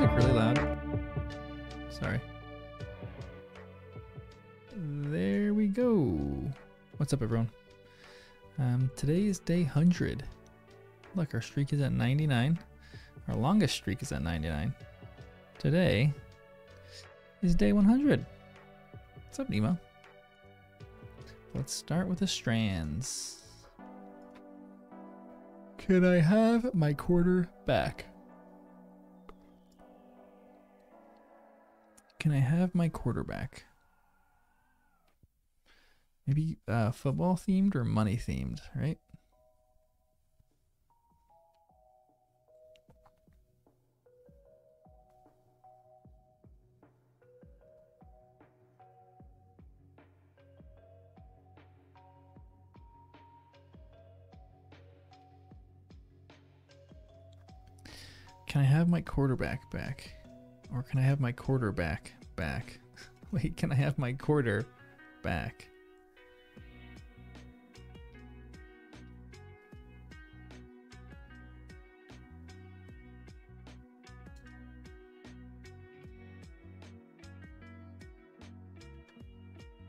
music really loud? Sorry. There we go. What's up, everyone? Um, today is day 100. Look, our streak is at 99. Our longest streak is at 99. Today is day 100. What's up, Nemo? Let's start with the strands. Can I have my quarter back? Can I have my quarterback? Maybe uh, football themed or money themed, right? Can I have my quarterback back? Or can I have my quarterback back? Wait, can I have my quarter back?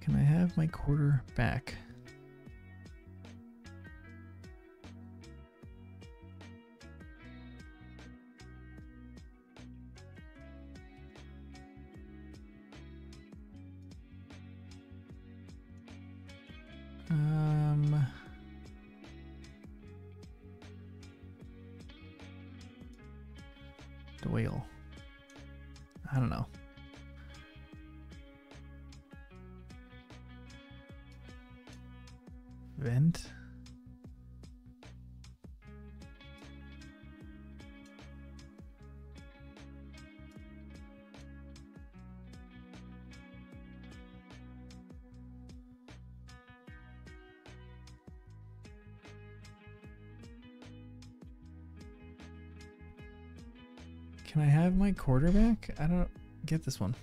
Can I have my quarter back? Um. The whale. I don't know. Vent. Quarterback? I don't get this one.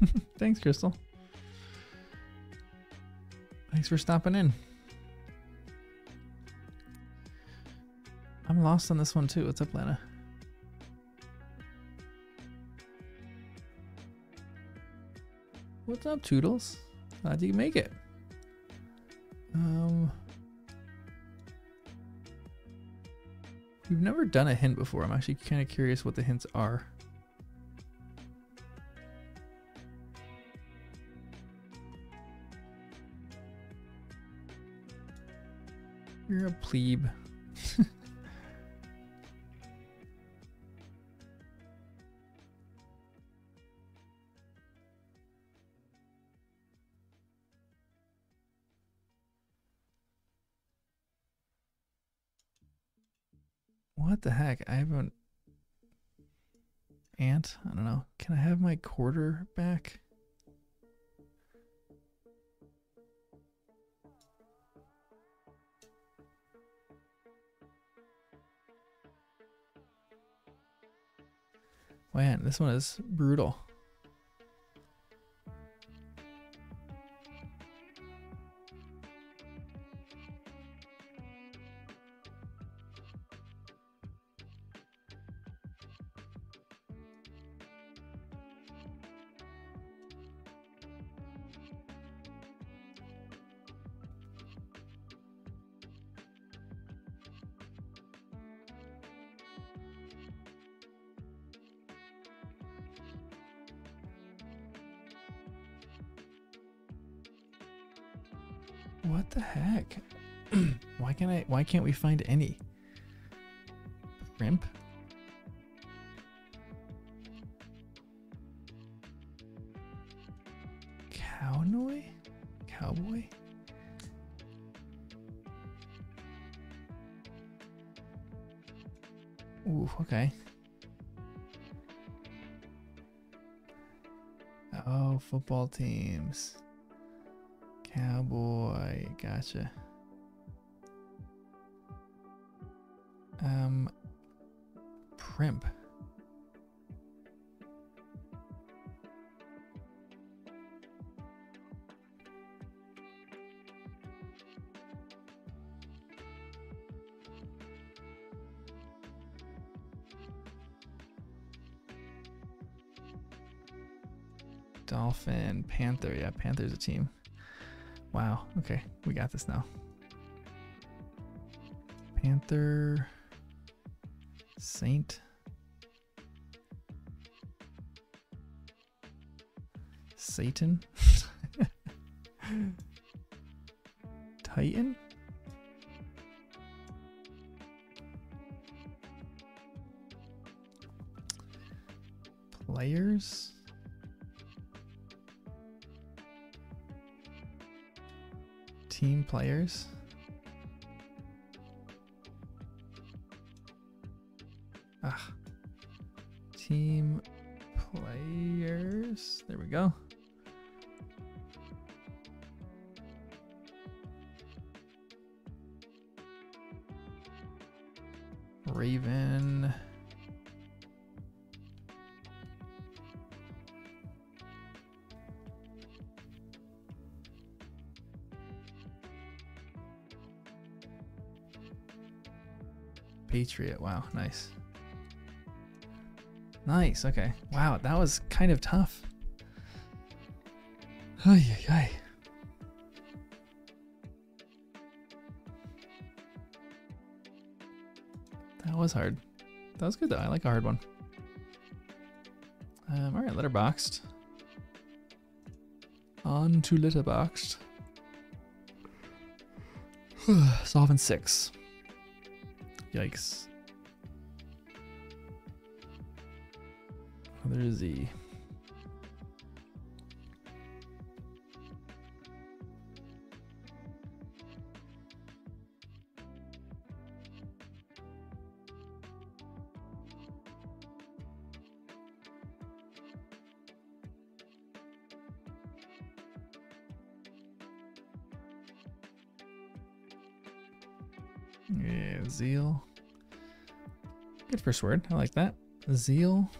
Thanks, Crystal. Thanks for stopping in. I'm lost on this one too. What's up, Lana? What's up, Toodles? How'd you make it? Um, we've never done a hint before. I'm actually kind of curious what the hints are. You're a plebe. What the heck? I haven't. Ant? I don't know. Can I have my quarter back? Man, this one is brutal. Why can't we find any? Rimp? Cownoy? Cowboy? Ooh, okay. Oh, football teams. Cowboy, gotcha. Um, shrimp. Dolphin, Panther. Yeah, Panther's a team. Wow. Okay, we got this now. Panther, Saint, Satan, Titan. Players. Team players. Team players. There we go. Raven. Patriot. Wow, nice. Nice, okay. Wow, that was kind of tough. Ay, ay, ay. That was hard. That was good though. I like a hard one. Um, all right, letterboxed. On to letterboxed. Solving six. Yikes. There's Z. Yeah, zeal. Good first word. I like that. Zeal.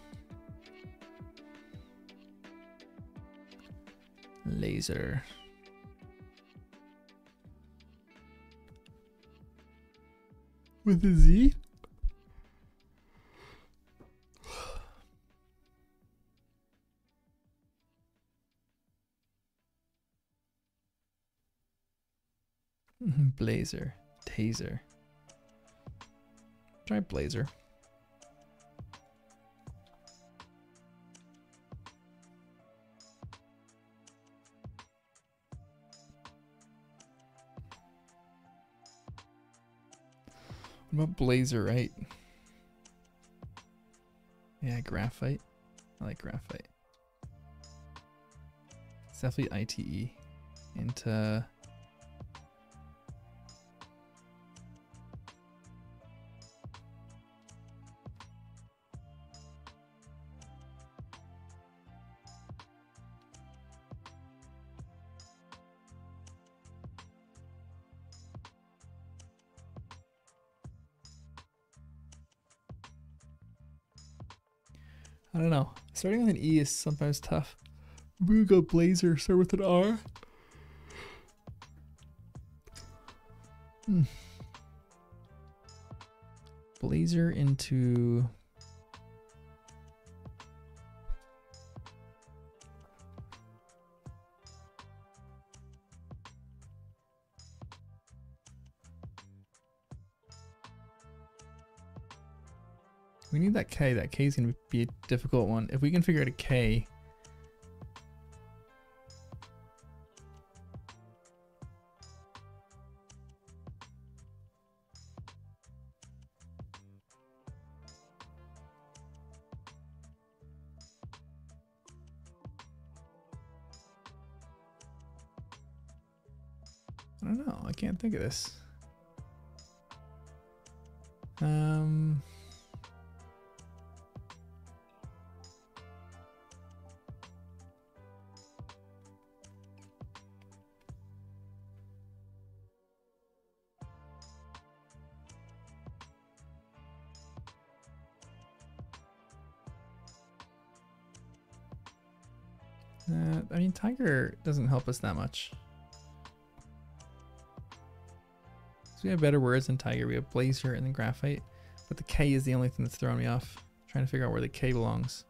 With a Z? Blazer. Taser. Try Blazer. About Blazer, right? Yeah, graphite. I like graphite. It's definitely ITE into I don't know. Starting with an E is sometimes tough. Go Blazer, start with an R. Hmm. Blazer into We need that K. That K is going to be a difficult one. If we can figure out a K. I don't know. I can't think of this. Um... mean, tiger doesn't help us that much. So we have better words than tiger. We have blazer and then graphite. But the K is the only thing that's throwing me off. trying to figure out where the K belongs.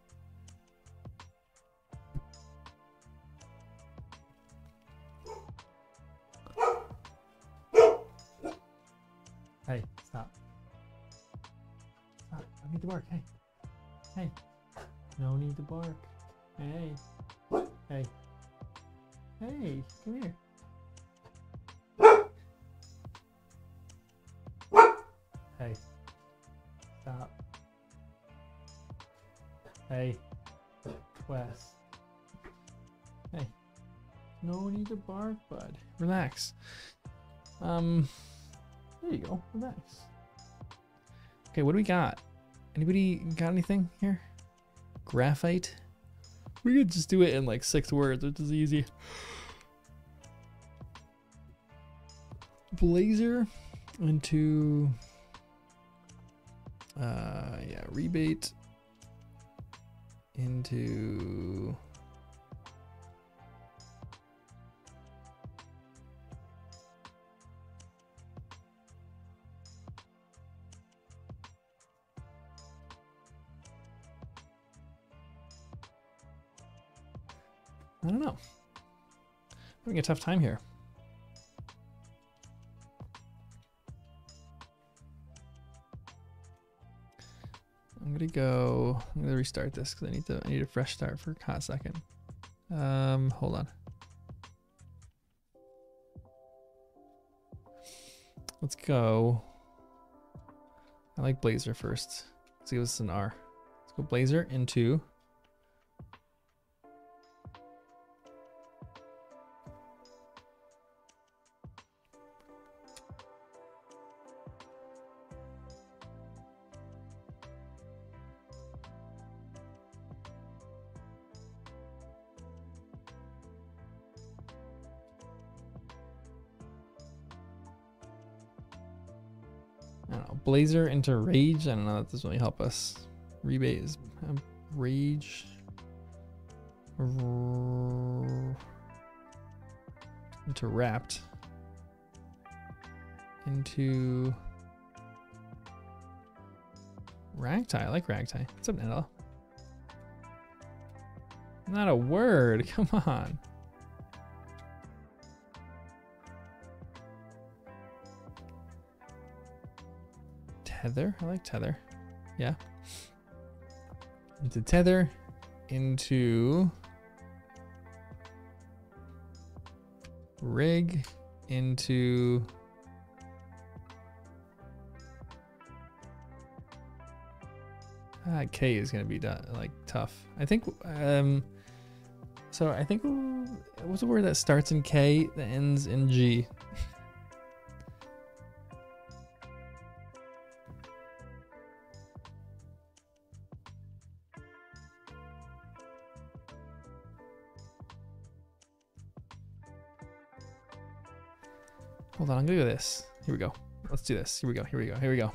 Um, there you go. Okay, what do we got? Anybody got anything here? Graphite? We could just do it in like six words, which is easy. Blazer into uh yeah, rebate into Having a tough time here. I'm gonna go. I'm gonna restart this because I need to. I need a fresh start for a hot second. Um, hold on. Let's go. I like Blazer first. Let's give us an R. Let's go Blazer into Blazer into Rage. I don't know. That doesn't really help us. Rebate is um, Rage. Into Wrapped. Into Ragtie. I like Ragtie. What's up, Nella? Not a word. Come on. Tether. I like tether. Yeah. Into tether. Into rig. Into ah, K is gonna be done, like tough. I think. Um. So I think what's the word that starts in K that ends in G? Hold on, I'm gonna do this. Here we go. Let's do this. Here we go. Here we go. Here we go.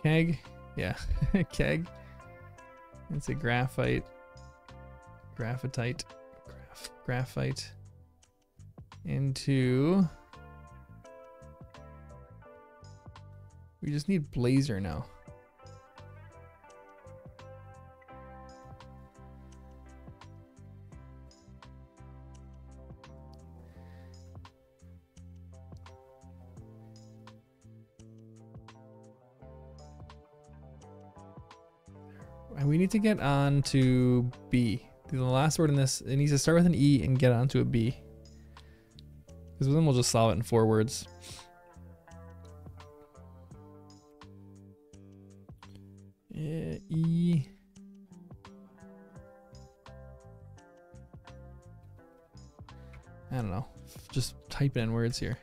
Keg. Yeah. Keg. It's a graphite. Graphitite. Graph, graphite. Into. We just need blazer now. To get on to B. The last word in this, it needs to start with an E and get onto a B. Because then we'll just solve it in four words. Eh, e. I don't know. Just type in words here.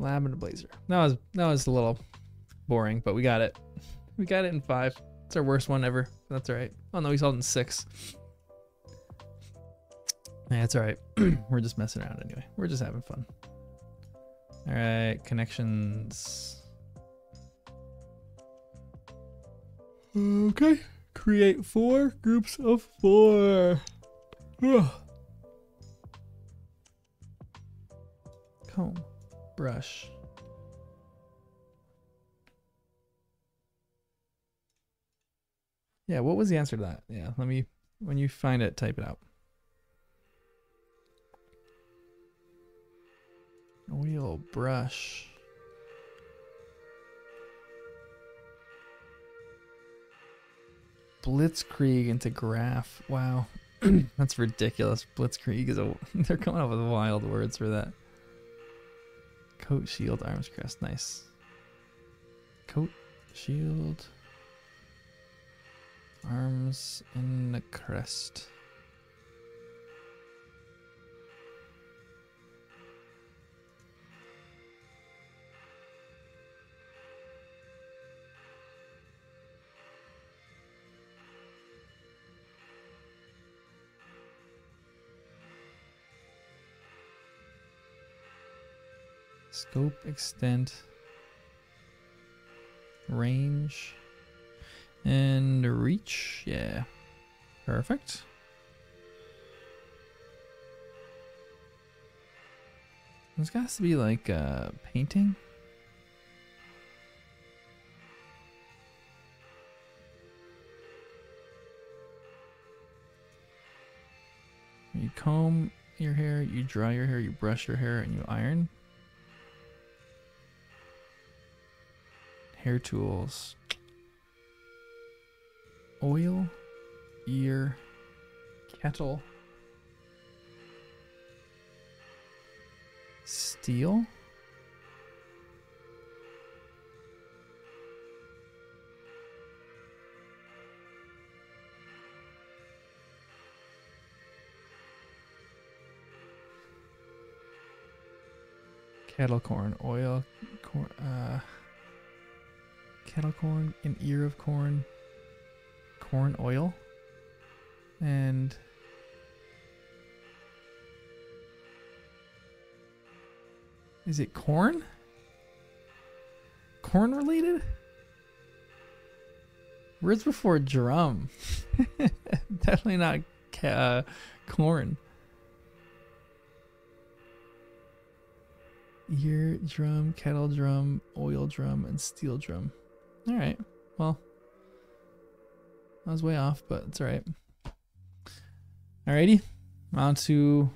Lab and a blazer. That was that was a little boring, but we got it. We got it in five. It's our worst one ever. That's all right. Oh no, we saw it in six. Yeah, it's all right. We're just messing around anyway. We're just having fun. All right, connections. Okay, create four groups of four. Ugh. Comb, brush. Yeah, what was the answer to that? Yeah, let me, when you find it, type it out. Wheel, brush. Blitzkrieg into graph. Wow. That's ridiculous. Blitzkrieg is a. They're coming up with wild words for that. Coat, shield, arms, crest. Nice. Coat, shield, arms, and a crest. Scope, extent, range, and reach. Yeah. Perfect. There's got to be like uh, painting. You comb your hair, you dry your hair, you brush your hair, and you iron. Hair tools, oil, ear, kettle, steel. Kettle corn, oil, corn, uh, kettle corn, an ear of corn, corn oil, and is it corn? Corn related? Words before drum. Definitely not uh, corn. Ear drum, kettle drum, oil drum, and steel drum. Alright, well. I was way off, but it's alright. Alrighty, on to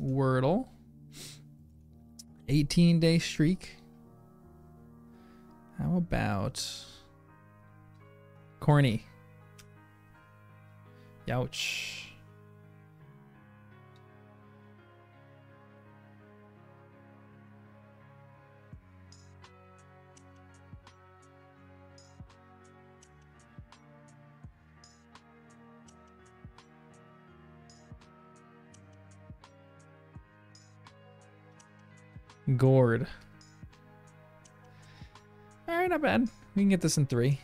Wordle. 18 day streak. How about Corny? Youch. Gourd. Alright, not bad. We can get this in three.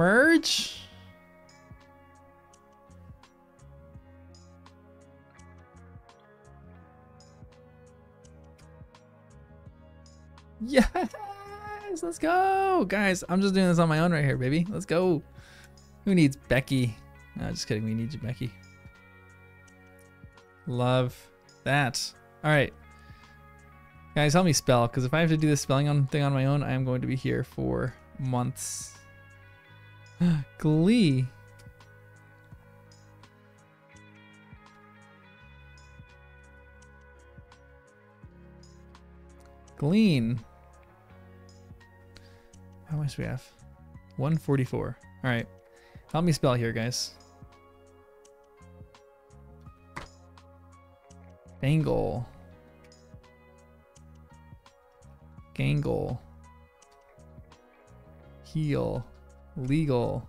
Merge? Yes! Let's go! Guys, I'm just doing this on my own right here, baby. Let's go. Who needs Becky? No, just kidding. We need you, Becky. Love that. All right. Guys, help me spell, because if I have to do this spelling on thing on my own, I am going to be here for months. Glee. Glean. How much do we have? 144. All right. Help me spell here, guys. Bangle. Gangle. Heel. Legal.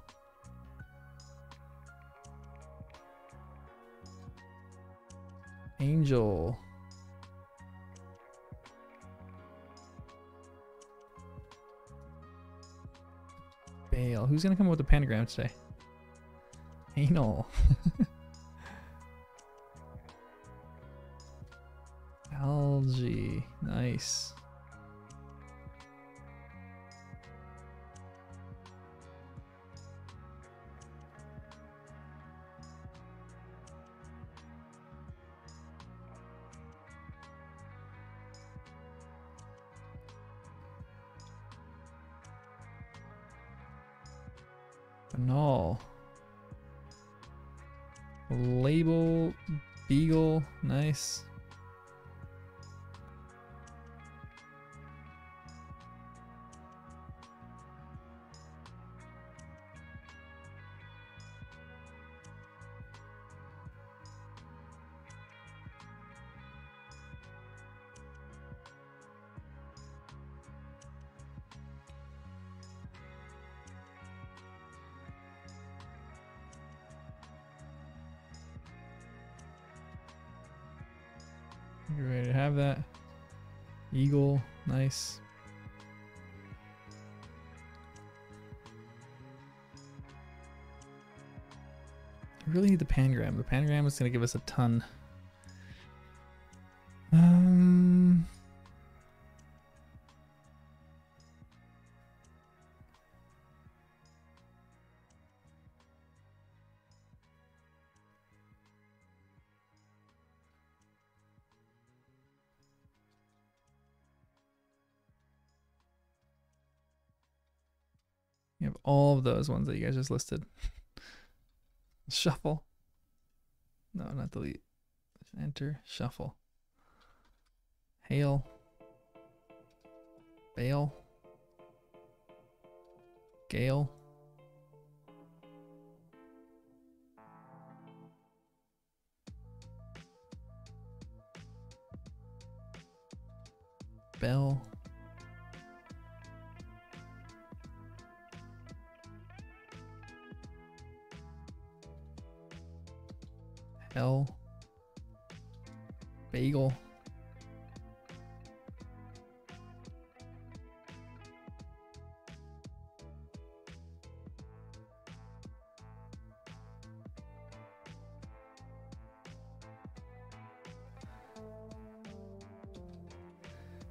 Angel. Bale. Who's gonna come up with the pentagram today? Anal. Algae. Nice. Banal. Label. Beagle. Nice. You ready to have that? Eagle, nice. I really need the pangram. The pangram is going to give us a ton. Those ones that you guys just listed. Shuffle. No, not delete. Enter. Shuffle. Hail. Bale. Gale. Bell. Hell. Bagel.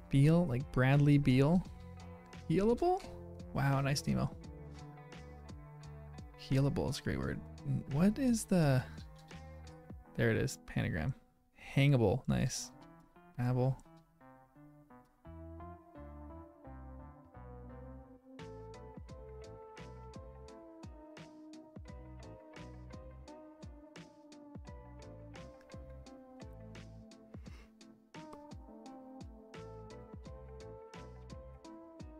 Beal, like Bradley Beal. Healable? Wow, nice Nemo. Healable is a great word. What is the. There it is, panagram. Hangable, nice. Babble.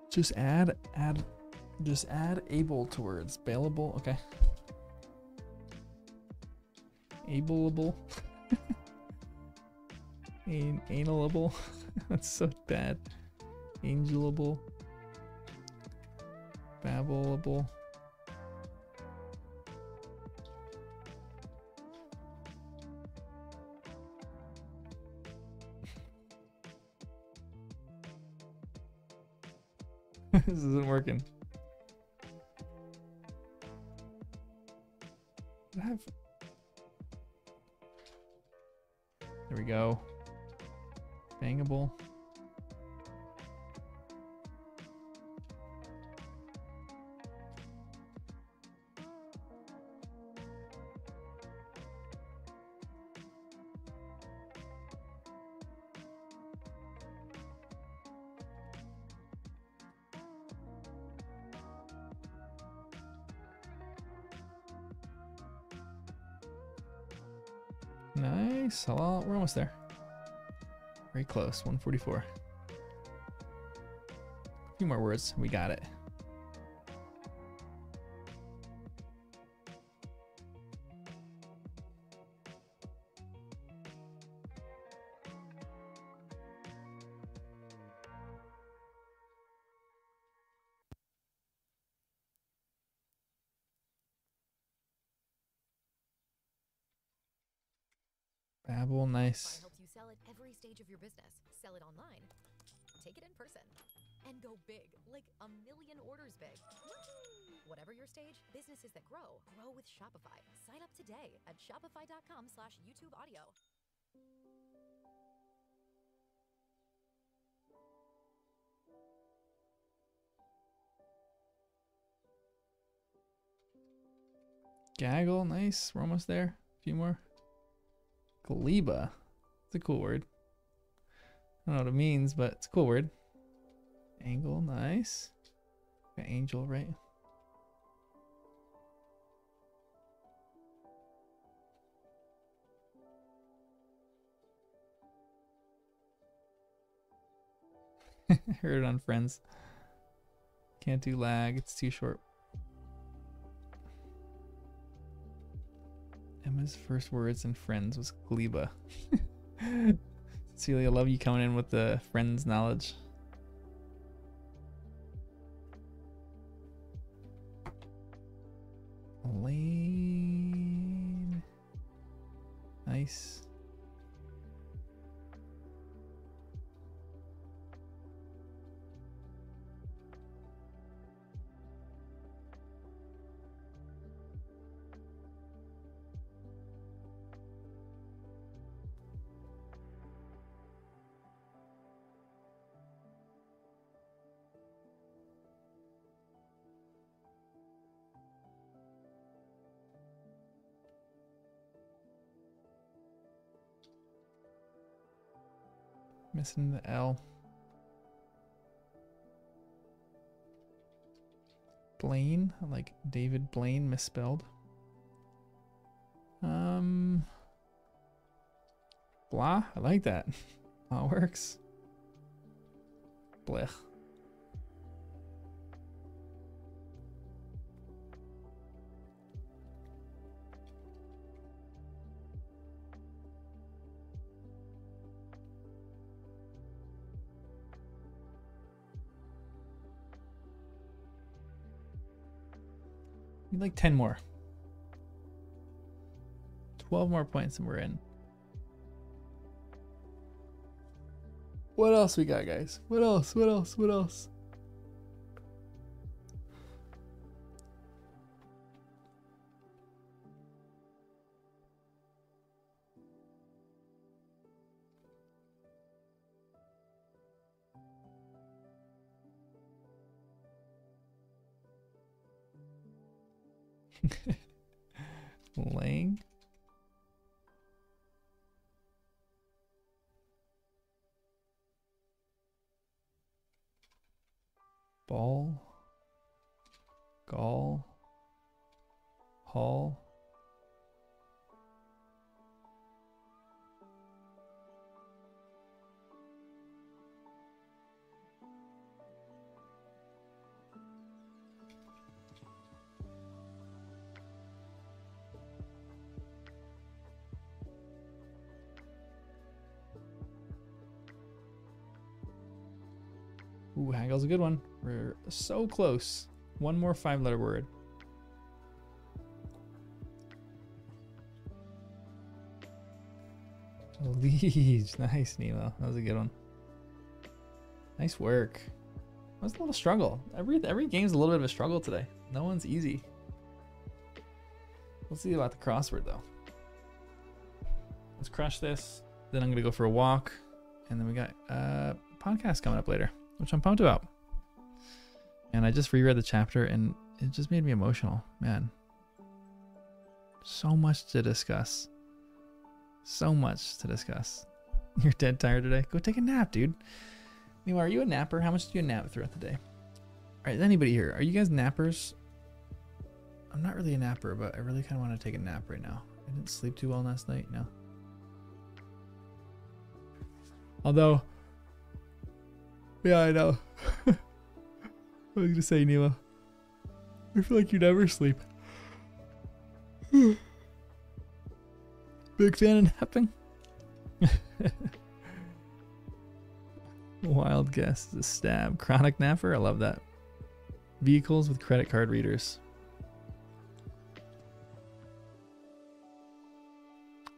Just add, add, just add able to words. Bailable, okay. Ableable. An analable. That's so bad. Angelable. Babbleable. this isn't working. Go. Bangable. Nice. Well, we're almost there. Very close. 144. A few more words. We got it. At every stage of your business. Sell it online, take it in person, and go big, like a million orders big. Whatever your stage, businesses that grow, grow with Shopify. Sign up today at shopify.com slash YouTube audio. Gaggle, nice. We're almost there. A few more. Gleba. It's a cool word. I don't know what it means, but it's a cool word. Angle, nice. Got angel, right? Heard it on Friends. Can't do lag, it's too short. Emma's first words in Friends was Gleba. Celia, I love you coming in with the Friends knowledge. Lane. Nice. Missing the L. Blaine, like David Blaine misspelled. Um, blah. I like that. That works. Blech. Need like 10 more. 12 more points and we're in. What else we got, guys? What else? What else? What else? Lang. Ball. Gall. Hall. Ooh, a good one. We're so close. One more five letter word. Liege. Nice, Nemo. That was a good one. Nice work. That was a little struggle. Every every game's a little bit of a struggle today. No one's easy. We'll see about the crossword though. Let's crush this. Then I'm gonna go for a walk. And then we got uh podcast coming up later, which I'm pumped about. And I just reread the chapter and it just made me emotional. Man. So much to discuss. So much to discuss. You're dead tired today. Go take a nap, dude. Meanwhile, are you a napper? How much do you nap throughout the day? All right, is anybody here? Are you guys nappers? I'm not really a napper, but I really kind of want to take a nap right now. I didn't sleep too well last night. No. Although, yeah, I know. I was gonna say, Nemo. I feel like you never sleep. Big fan of napping. Wild guess is a stab. Chronic napper. I love that. Vehicles with credit card readers.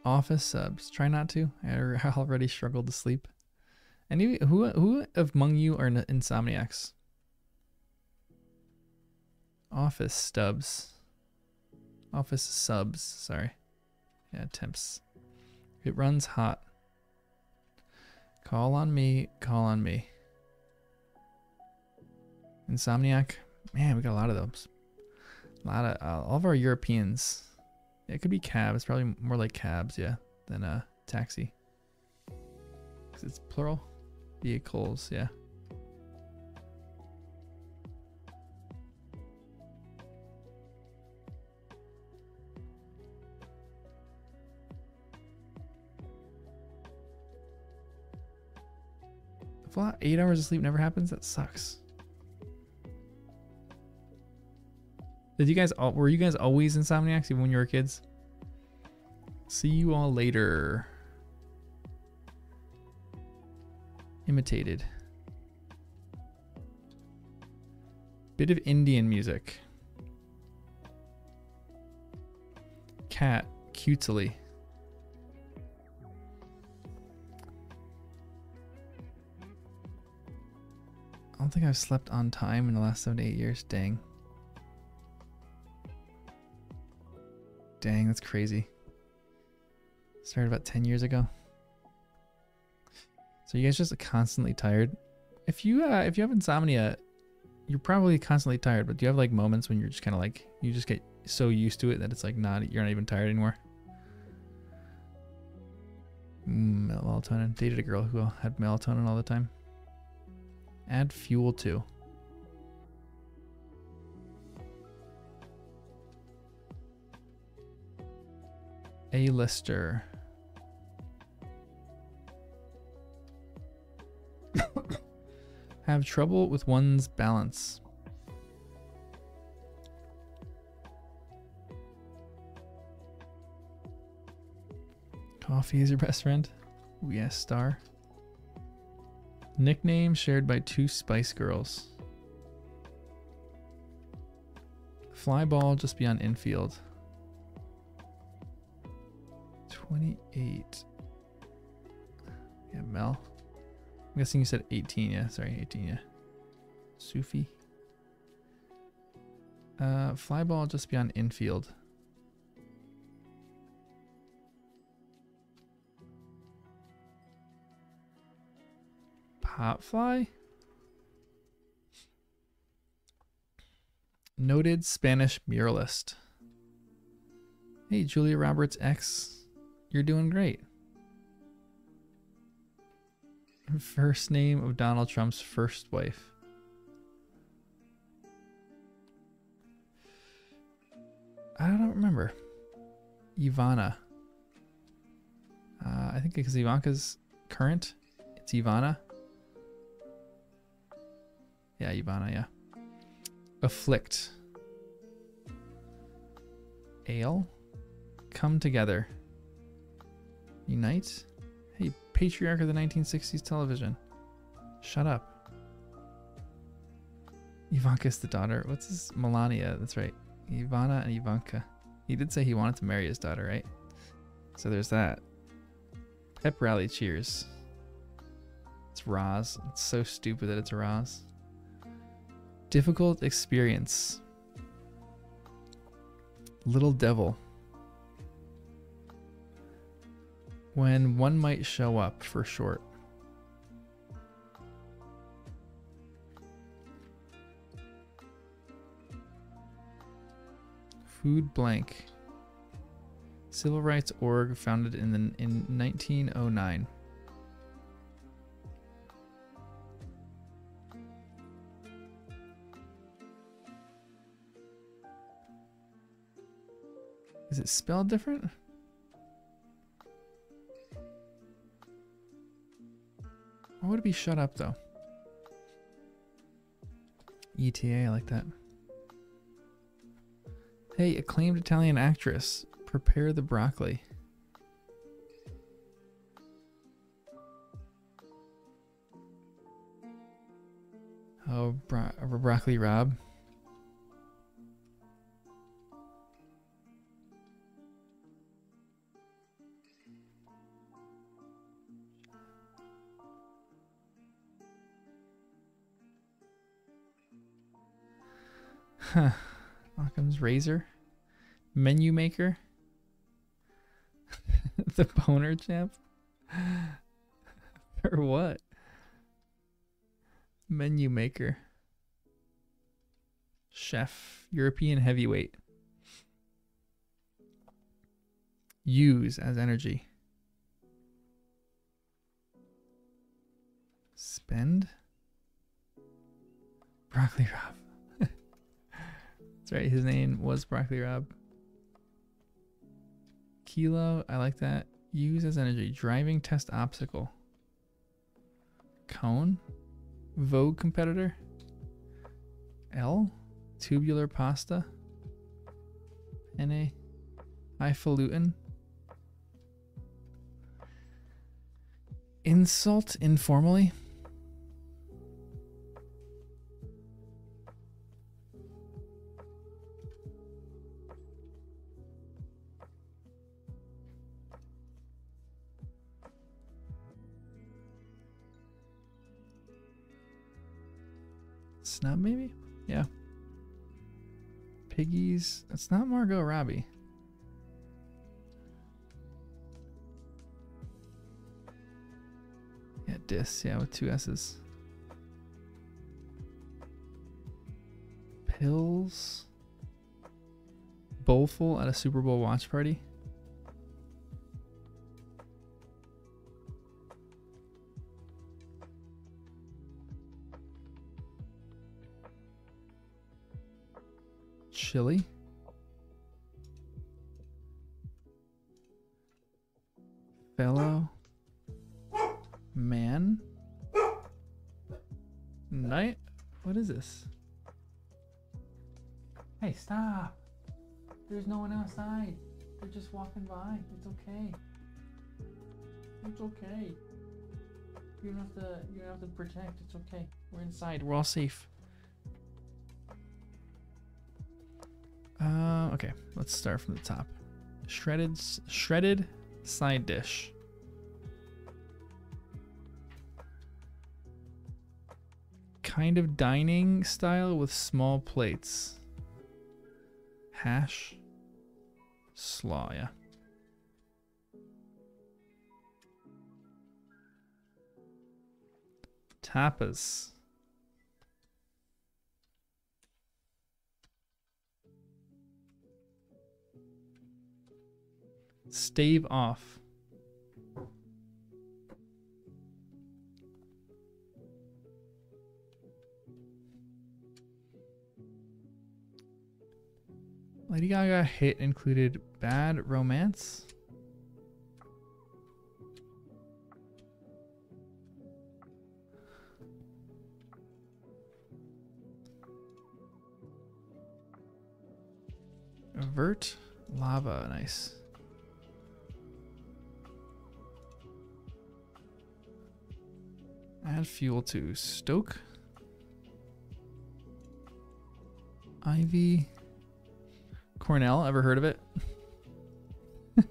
Office subs. Try not to. I already struggled to sleep. Any who who among you are insomniacs? Office stubs. Office subs. Sorry. Yeah, temps. It runs hot. Call on me. Call on me. Insomniac. Man, we got a lot of those. A lot of uh, all of our Europeans. It could be cabs. Probably more like cabs, yeah, than a uh, taxi. It's plural. Vehicles, yeah. If eight hours of sleep never happens, that sucks. Did you guys all were you guys always insomniacs even when you were kids? See you all later. Imitated. Bit of Indian music. Cat, cutely. I don't think I've slept on time in the last seven to eight years. Dang. Dang, that's crazy. Started about 10 years ago. So you guys just constantly tired? If you uh, if you have insomnia, you're probably constantly tired, but do you have like moments when you're just kind of like you just get so used to it that it's like not you're not even tired anymore? Mm, melatonin. Dated a girl who had melatonin all the time. Add fuel to. A-lister. Have trouble with one's balance. Coffee is your best friend? Yes, star. Nickname shared by two Spice Girls. Fly ball just beyond infield. 28. Yeah, Mel. I'm guessing you said 18. Yeah, sorry, 18. Yeah. Sufi. Uh, fly ball just beyond infield. Popfly? Noted Spanish muralist. Hey, Julia Roberts X. You're doing great. First name of Donald Trump's first wife. I don't remember. Ivana. Uh, I think because Ivanka's current, it's Ivana. Yeah, Ivana, yeah. Afflict. Ale. Come together. Unite. Patriarch of the 1960s television. Shut up. Ivanka's the daughter. What's his? Melania. That's right. Ivana and Ivanka. He did say he wanted to marry his daughter, right? So there's that. Pep rally cheers. It's Roz. It's so stupid that it's Roz. Difficult experience. Little devil. When one might show up for short. Food blank. Civil rights org founded in the, in 1909. Is it spelled different? Why would be shut up though? ETA, I like that. Hey, acclaimed Italian actress, prepare the broccoli. Oh, bro- broccoli Rob. Huh. Occam's razor. Menu maker. the boner champ. or what? Menu maker. Chef. European heavyweight. Use as energy. Spend. Broccoli Rob. That's right. His name was Broccoli Rob. Kilo. I like that. Use as energy. Driving test obstacle. Cone. Vogue competitor. L. Tubular pasta. Na. Highfalutin. Insult informally. Snub, maybe? Yeah. Piggies. It's not Margot Robbie. Yeah, Dis. Yeah, with two S's. Pills. Bowlful at a Super Bowl watch party. Chili. Fellow man. Night. What is this? Hey, stop. There's no one outside. They're just walking by. It's okay. It's okay. You don't have to you don't have to protect. It's okay. We're inside. We're all safe. Uh, okay, let's start from the top. Shredded, shredded side dish. Kind of dining style with small plates. Hash. Slaw, yeah. Tapas. Stave off. Lady Gaga hit included Bad Romance. Avert lava, nice. Add fuel to stoke. Ivy. Cornell, ever heard of it?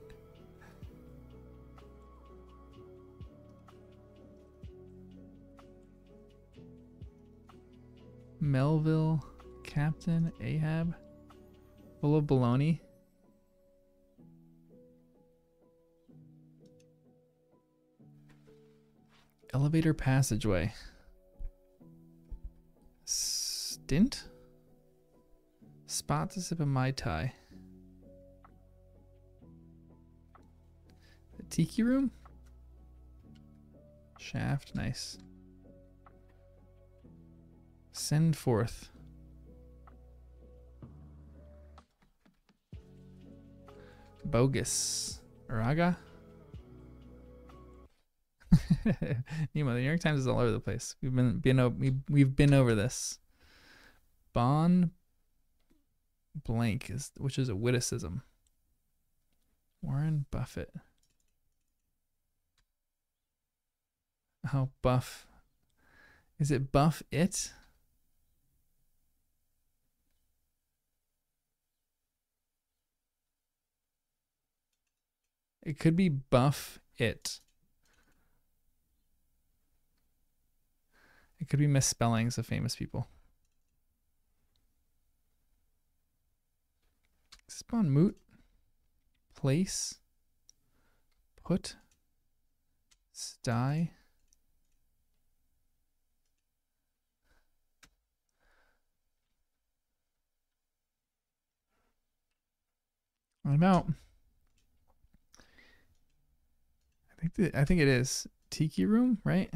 Melville, Captain Ahab, full of baloney. Elevator passageway. Stint? Spot to sip a Mai Tai. The Tiki Room? Shaft, nice. Send forth. Bogus. Uraga? Nemo, the New York Times is all over the place. We've been been we we've been over this. Bon blank is which is a witticism. Warren Buffett. How buff? Is it buff it? It could be buff it. It could be misspellings of famous people. Spawn moot. Place. Put. Sty. I'm out. I think the, I think it is Tiki Room, right?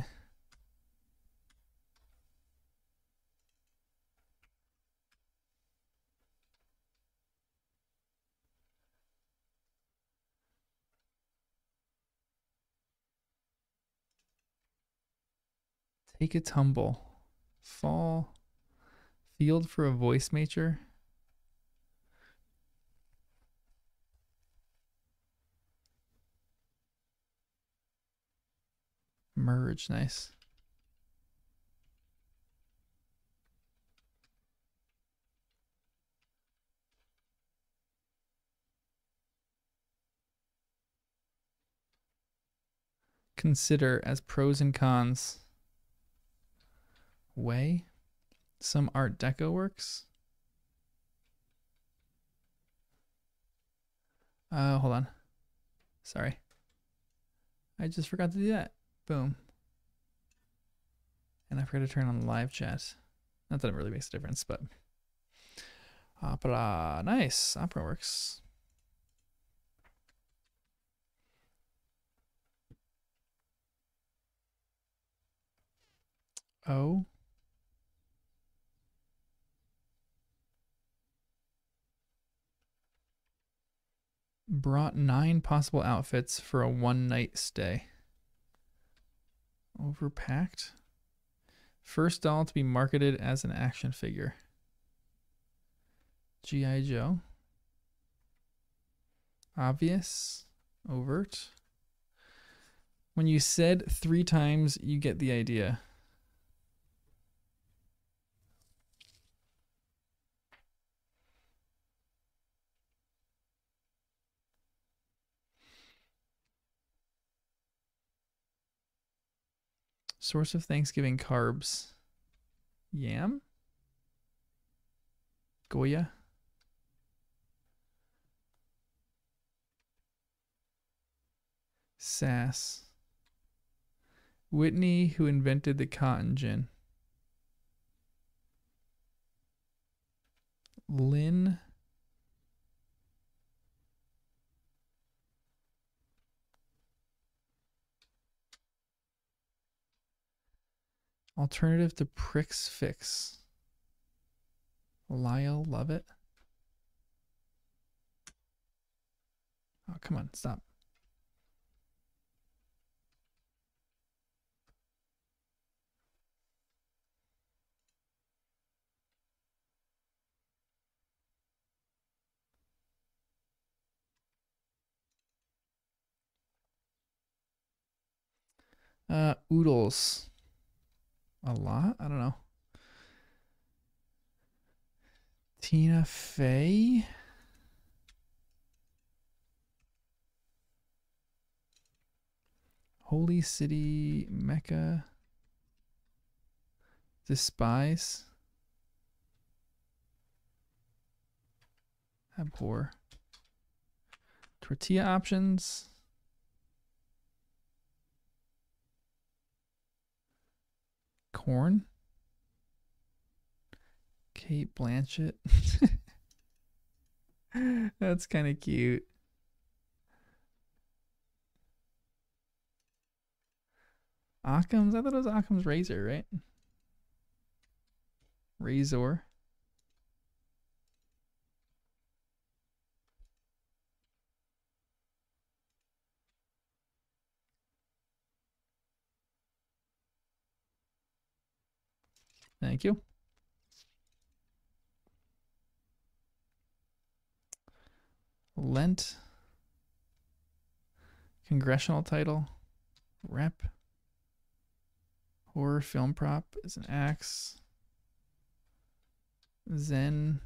Take a tumble. Fall. Field for a voice major. Merge, nice. Consider as pros and cons. Way. Some Art Deco works. Uh, hold on. Sorry. I just forgot to do that. Boom. And I forgot to turn on the live chat. Not that it really makes a difference, but opera. Nice. Opera works. Oh. Brought nine possible outfits for a one night stay. Overpacked. First doll to be marketed as an action figure. G.I. Joe. Obvious. Overt. When you said three times, you get the idea. Source of Thanksgiving carbs. Yam? Goya? Sass. Whitney, who invented the cotton gin. Lynn. Alternative to Pricks Fix. Lyle Lovett. Oh, come on, stop. Uh, oodles. A lot? I don't know. Tina Fey? Holy City, Mecca. Despise. Abhor. Tortilla options. Corn. Cate Blanchett. That's kind of cute. Occam's? I thought it was Occam's razor, right? Razor. Thank you. Lent. Congressional title. Rep. Horror film prop is an axe. Zen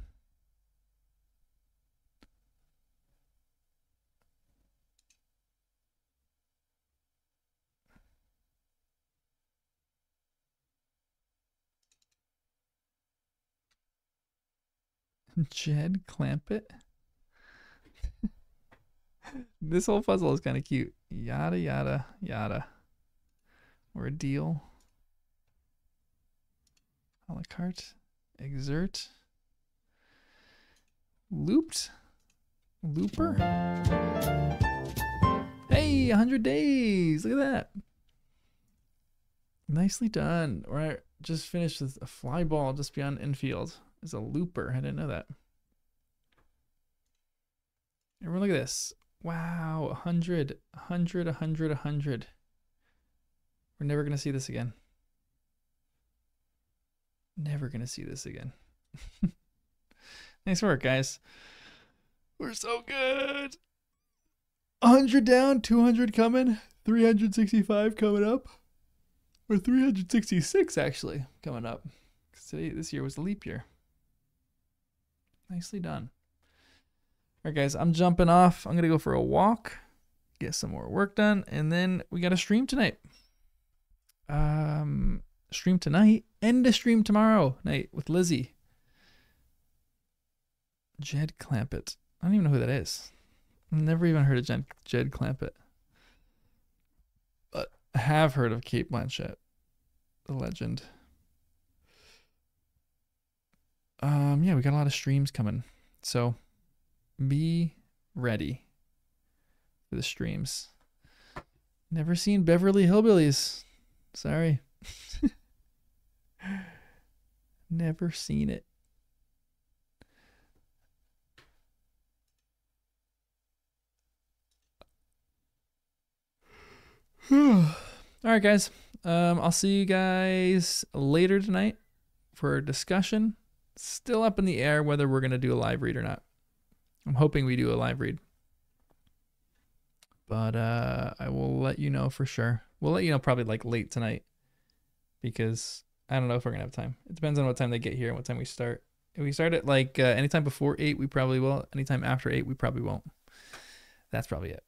Jed Clampett. this whole puzzle is kind of cute. Yada yada yada. Ordeal. A la carte. Exert. Looped. Looper. Hey, 100 days. Look at that. Nicely done. Or I just finished with a fly ball just beyond infield. Is a looper. I didn't know that. Everyone, look at this. Wow, 100, 100, 100, 100. We're never going to see this again. Never going to see this again. nice work, guys. We're so good. 100 down, 200 coming, 365 coming up. Or 366 actually coming up. Today this year was the leap year. Nicely done. All right, guys, I'm jumping off. I'm going to go for a walk, get some more work done, and then we got a stream tonight. Um, stream tonight and a stream tomorrow night with Lizzie. Jed Clampett. I don't even know who that is. Never even heard of Jed, Jed Clampett. But I have heard of Cate Blanchett, the legend. Um, yeah, we got a lot of streams coming. So be ready for the streams. Never seen Beverly Hillbillies. Sorry. Never seen it. All right, guys. Um, I'll see you guys later tonight for a discussion. Still up in the air whether we're going to do a live read or not. I'm hoping we do a live read. But uh, I will let you know for sure. We'll let you know probably like late tonight because I don't know if we're gonna have time. It depends on what time they get here and what time we start. If we start at like uh, anytime before eight, we probably will. Anytime after eight, we probably won't. That's probably it.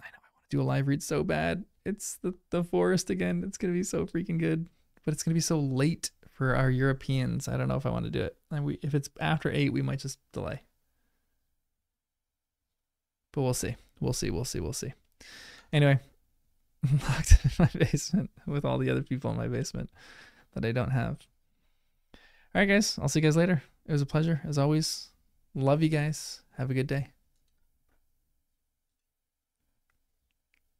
I know I want to do a live read so bad. It's the the forest again. It's gonna be so freaking good, but it's gonna be so late for our Europeans. I don't know if I want to do it. And we if it's after eight, we might just delay. But we'll see. We'll see. We'll see. We'll see. Anyway, locked in my basement with all the other people in my basement that I don't have. All right, guys. I'll see you guys later. It was a pleasure as always. Love you guys. Have a good day.